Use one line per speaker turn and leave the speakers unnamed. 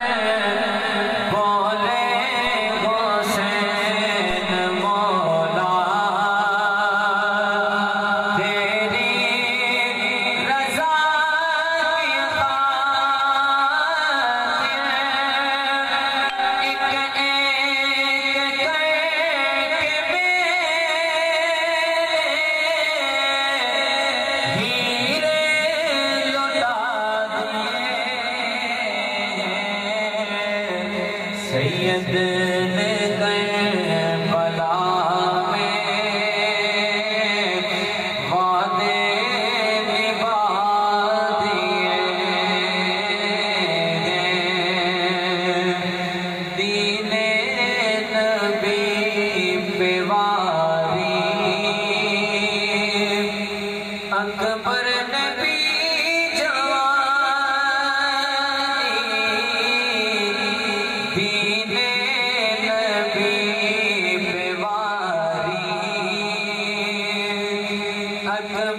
Yeah. ने I'm